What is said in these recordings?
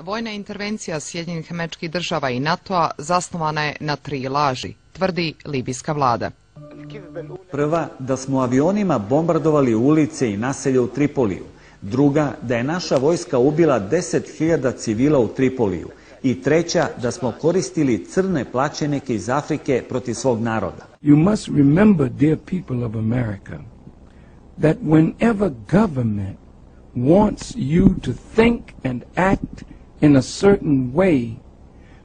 Vojna intervencija Sjedinjenih američkih država i NATO-a zasnovana je na tri laži, tvrdi libijska vlada. Prva, da smo avionima bombardovali ulice i naselje u Tripoliju. Druga, da je naša vojska ubila 10.000 civila u Tripoliju. I treća, da smo koristili crne plaćenike iz Afrike protiv svog naroda. You must remember, dear people of America, that whenever government wants you to think and act in a certain way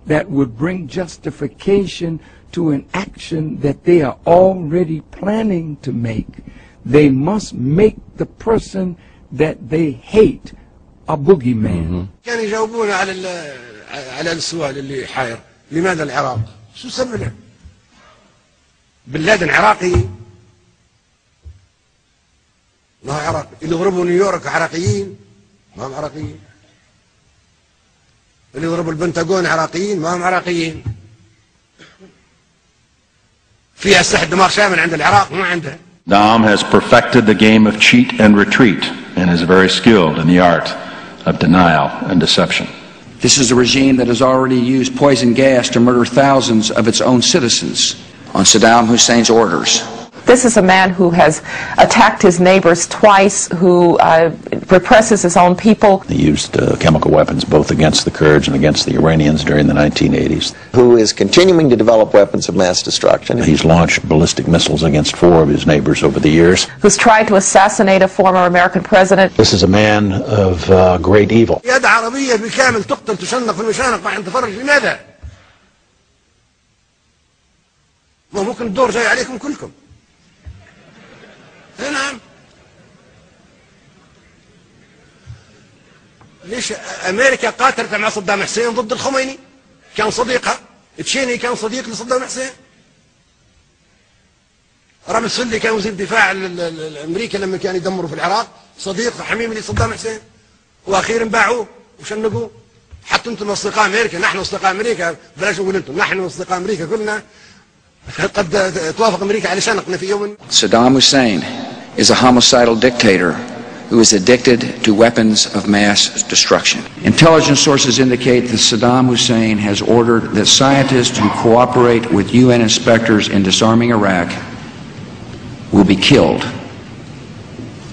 that would bring justification to an action that they are already planning to make, they must make the person that they hate a boogeyman. كان يجاوبون على ال- على السؤال اللي حاير لماذا العراق؟ شو سبب بن لادن عراقي ما هو عراقي اللي ضربوا نيويورك عراقيين ما هم عراقيين اللي ضربوا البنتاغون عراقيين ما هم عراقيين في أسلحة دماغ شامل عند العراق ما عنده Saddam has perfected the game of cheat and retreat and is very skilled in the art of denial and deception. This is a regime that has already used poison gas to murder thousands of its own citizens on Saddam Hussein's orders. This is a man who has attacked his neighbors twice, who uh, represses his own people. He used uh, chemical weapons both against the Kurds and against the Iranians during the 1980s. who is continuing to develop weapons of mass destruction. He's launched ballistic missiles against four of his neighbors over the years. who's tried to assassinate a former American president. This is a man of uh, great evil. يد عربية بالكامل تقتل تشنق في المشانق ما تفرج لماذا؟ ما ممكن الدور جاي عليكم كلكم إيه نعم. ليش أمريكا قاتلت مع صدام حسين ضد الخميني؟ كان صديقها تشيني كان صديق لصدام حسين؟ رامي سلي كان وزير دفاع ال- ال- ال- الامريكا لما كان يدمروا في العراق صديق حميم لصدام حسين. وأخيرا باعوه وشنقوه. حتى أنتم أصدقاء أمريكا نحن أصدقاء أمريكا. بلاش نقول أنتم نحن أصدقاء أمريكا كلنا. قد توافق أمريكا على شنقنا في يوم. Saddam Hussein is a homicidal dictator who is addicted to weapons of mass destruction. Intelligence sources indicate that Saddam Hussein has ordered that scientists who cooperate with UN inspectors in disarming Iraq will be killed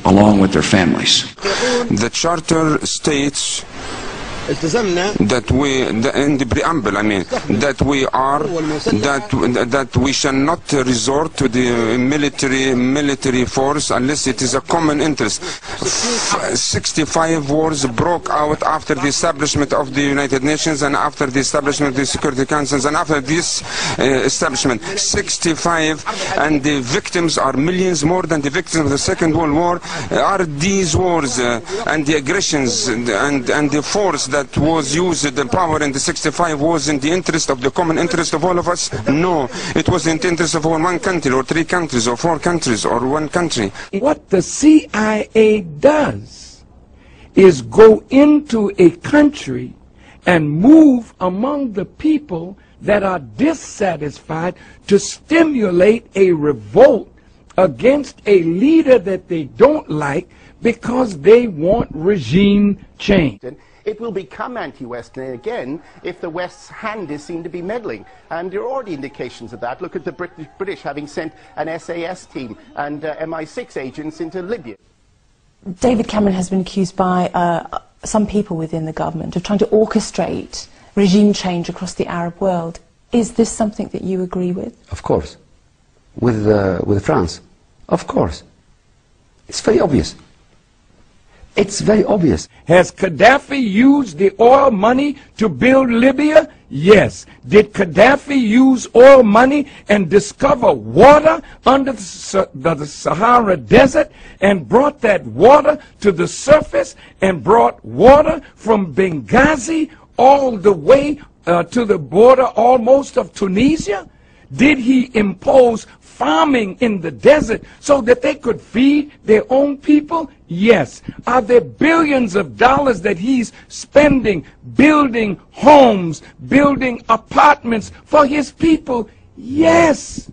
along with their families. The charter states that we, in the preamble, I mean, that we are, that that we shall not resort to the military military force unless it is a common interest. F- 65 wars broke out after the establishment of the United Nations and after the establishment of the Security Councils and after this uh, establishment. 65 and the victims are millions more than the victims of the Second World War. Are these wars uh, and the aggressions and, and the force that was used, the power in the 65 was in the interest of the common interest of all of us? No, it was in the interest of one country or three countries or four countries or one country. What the CIA does is go into a country and move among the people that are dissatisfied to stimulate a revolt against a leader that they don't like because they want regime change. It will become anti-Western again if the West's hand is seen to be meddling. And there are already indications of that. Look at the Brit- British having sent an SAS team and uh, MI6 agents into Libya. David Cameron has been accused by uh, some people within the government of trying to orchestrate regime change across the Arab world. Is this something that you agree with? Of course. With, uh, with France. Of course. It's very obvious. It's very obvious. Has Gaddafi used the oil money to build Libya? Yes. Did Gaddafi use oil money and discover water under the, the, Sahara Desert and brought that water to the surface and brought water from Benghazi all the way uh, to the border almost of Tunisia? Did he impose farming in the desert so that they could feed their own people? Yes. Are there billions of dollars that he's spending building homes, building apartments for his people? Yes.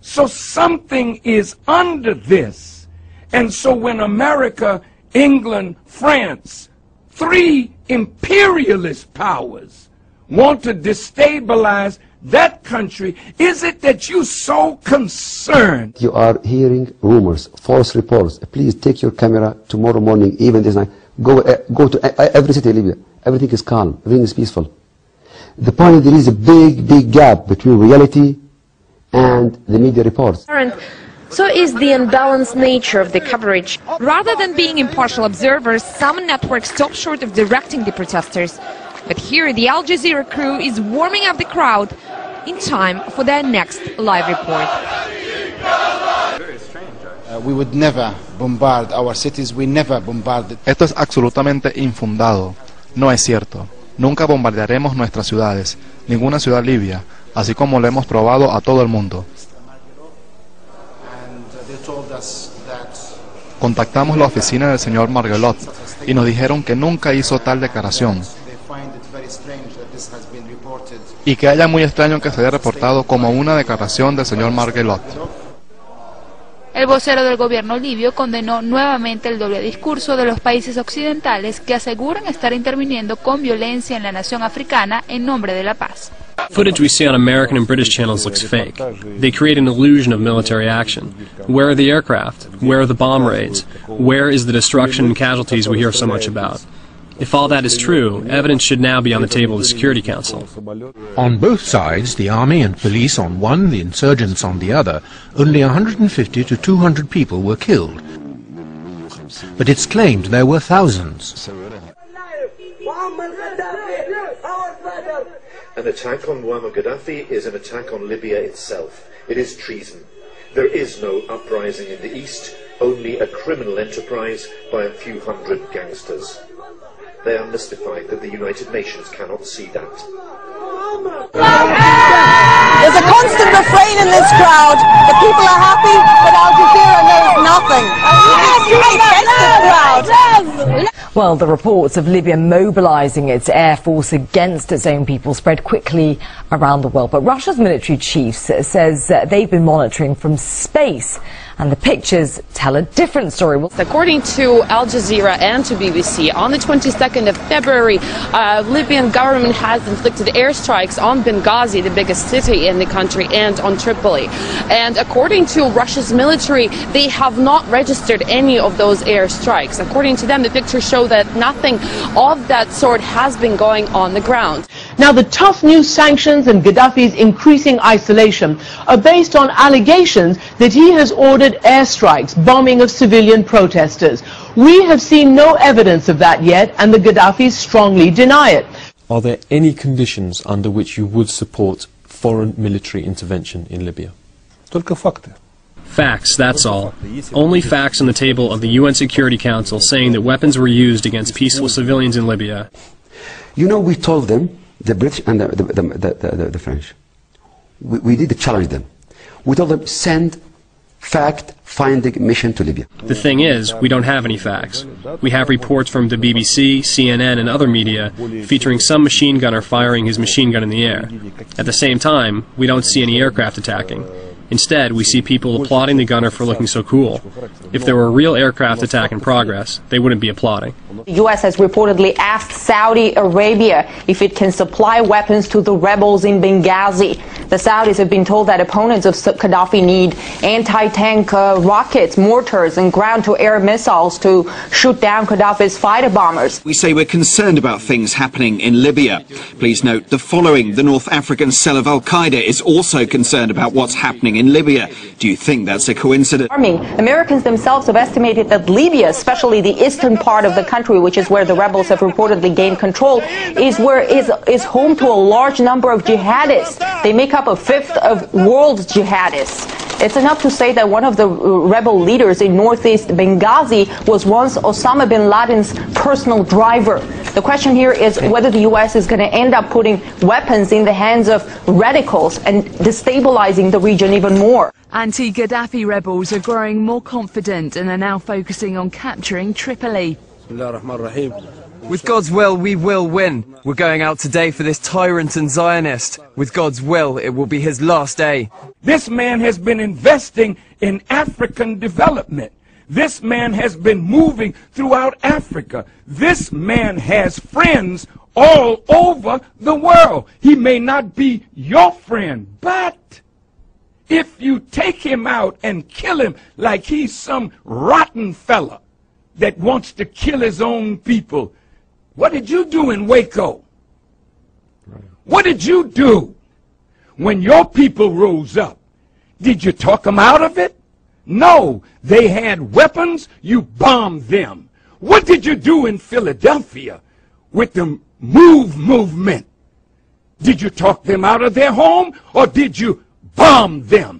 So something is under this. And so when America, England, France, three imperialist powers want to destabilize that country, is it that you're so concerned? You are hearing rumors, false reports. Please take your camera tomorrow morning, even this night. Go, uh, go to uh, every city in Libya. Everything is calm. Everything is peaceful. The point is there is a big, big gap between reality and the media reports. So is the unbalanced nature of the coverage. Rather than being impartial observers, some networks stop short of directing the protesters. But here, the Al Jazeera crew is warming up the crowd in time for their next live report. Uh, we would never bombard our cities. We never bombarded. Esto es absolutamente infundado. No es cierto. Nunca bombardearemos nuestras ciudades, ninguna ciudad libia, así como lo hemos probado a todo el mundo. Contactamos la oficina del señor Margelot y nos dijeron que nunca hizo tal declaración y que haya muy extraño que se haya reportado como una declaración del señor Margelot. El vocero del gobierno libio condenó nuevamente el doble discurso de los países occidentales que aseguran estar interviniendo con violencia en la nación africana en nombre de la paz. Footage we see on American and British channels looks fake. They create an illusion of military action. Where are the aircraft? Where are the bomb raids? Where is the destruction and casualties we hear so much about? If all that is true, evidence should now be on the table of the Security Council. On both sides, the army and police on one, the insurgents on the other, only 150 to 200 people were killed. But it's claimed there were thousands. An attack on Muammar Gaddafi is an attack on Libya itself. It is treason. There is no uprising in the east, only a criminal enterprise by a few hundred gangsters. They are mystified that the United Nations cannot see that. There's a constant refrain in this crowd. The people are happy, but Al Jazeera knows nothing. Well, the reports of Libya mobilizing its air force against its own people spread quickly around the world. But Russia's military chief says they've been monitoring from space and the pictures tell a different story. According to Al Jazeera and to BBC, on the 22nd of February, uh, Libyan government has inflicted airstrikes on Benghazi, the biggest city in the country, and on Tripoli. And according to Russia's military, they have not registered any of those airstrikes. According to them, the pictures show that nothing of that sort has been going on the ground. Now, the tough new sanctions and Gaddafi's increasing isolation are based on allegations that he has ordered airstrikes, bombing of civilian protesters. We have seen no evidence of that yet, and the Gaddafis strongly deny it. Are there any conditions under which you would support foreign military intervention in Libya? Facts, that's all. Only facts on the table of the UN Security Council saying that weapons were used against peaceful civilians in Libya. You know, we told them the British and the, the, the, the, French. We, we did challenge them. We told them, send fact-finding mission to Libya. The thing is, we don't have any facts. We have reports from the BBC, CNN, and other media featuring some machine gunner firing his machine gun in the air. At the same time, we don't see any aircraft attacking. Instead, we see people applauding the gunner for looking so cool. If there were a real aircraft attack in progress, they wouldn't be applauding. The U.S. has reportedly asked Saudi Arabia if it can supply weapons to the rebels in Benghazi. The Saudis have been told that opponents of Gaddafi need anti-tank uh, rockets, mortars, and ground-to-air missiles to shoot down Gaddafi's fighter bombers. We say we're concerned about things happening in Libya. Please note the following. The North African cell of Al-Qaeda is also concerned about what's happening in Libya. Do you think that's a coincidence? Americans themselves have estimated that Libya, especially the eastern part of the country, which is where the rebels have reportedly gained control, is where is is home to a large number of jihadists. They make up a fifth of world jihadists. It's enough to say that one of the uh, rebel leaders in northeast Benghazi was once Osama bin Laden's personal driver. The question here is whether the U.S. is going to end up putting weapons in the hands of radicals and destabilizing the region even more. Anti-Gaddafi rebels are growing more confident and are now focusing on capturing Tripoli. With God's will, we will win. We're going out today for this tyrant and Zionist. With God's will, it will be his last day. This man has been investing in African development. This man has been moving throughout Africa. This man has friends all over the world. He may not be your friend, but if you take him out and kill him like he's some rotten fella that wants to kill his own people, what did you do in Waco? What did you do when your people rose up? Did you talk them out of it? No, they had weapons, you bombed them. What did you do in Philadelphia with the MOVE movement? Did you talk them out of their home or did you bomb them?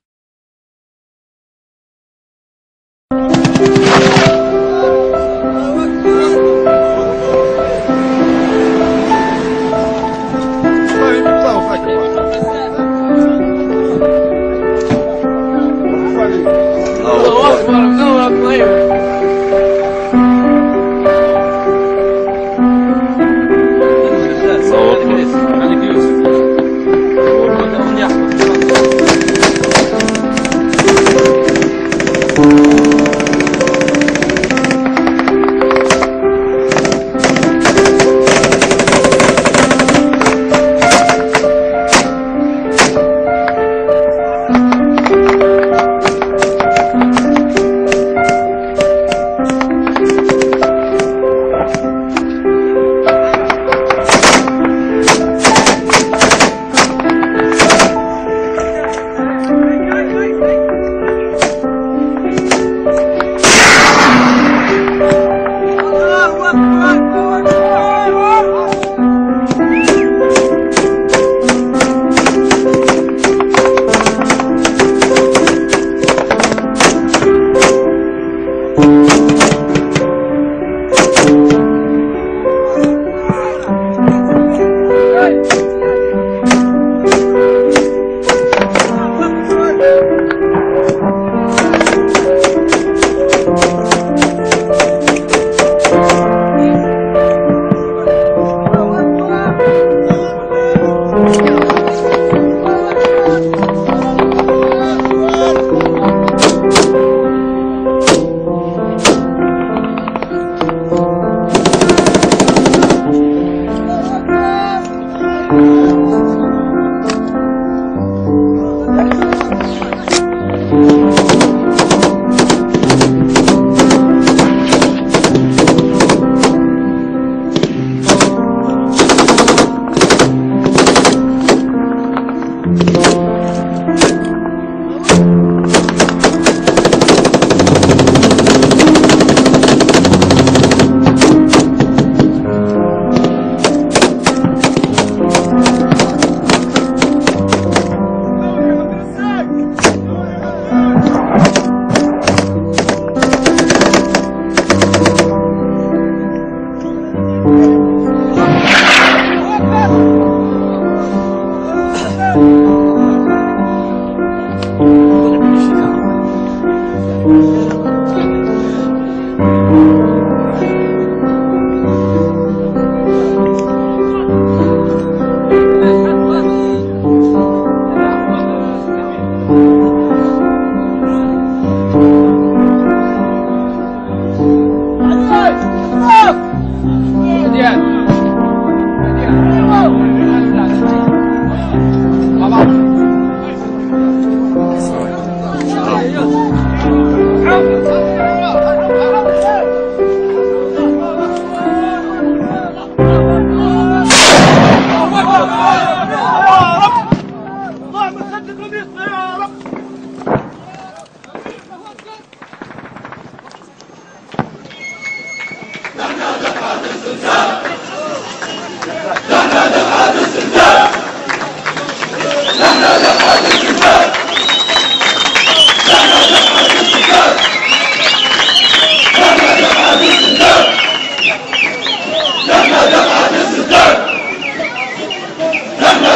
نحن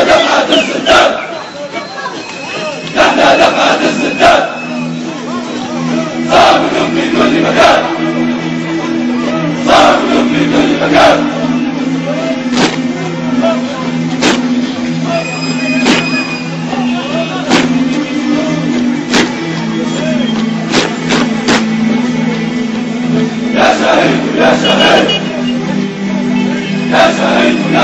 دفعة الستات سلف هذا الزداد صابر في كل مكان صابر في كل مكان يا شهيد يا شهيد يا شهيد